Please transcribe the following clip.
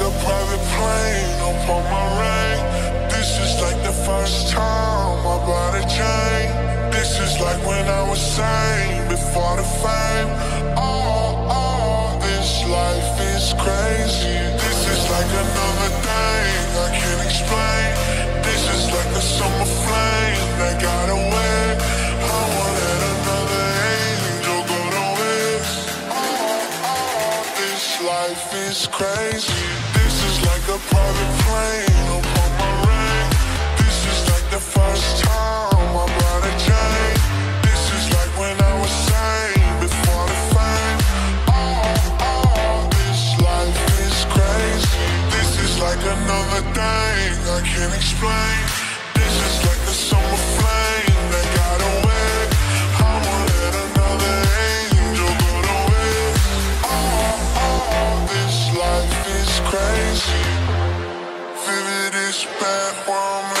a private plane up on my rain. This is like the first time I bought a chain. This is like when I was sane before the fame. This life is crazy. This is like a private plane upon my rain. This is like the first time I bought a chain. This is like when I was sane before the fame. Oh, oh, this life is crazy. This is like another thing I can't explain. This life is crazy. Bad world.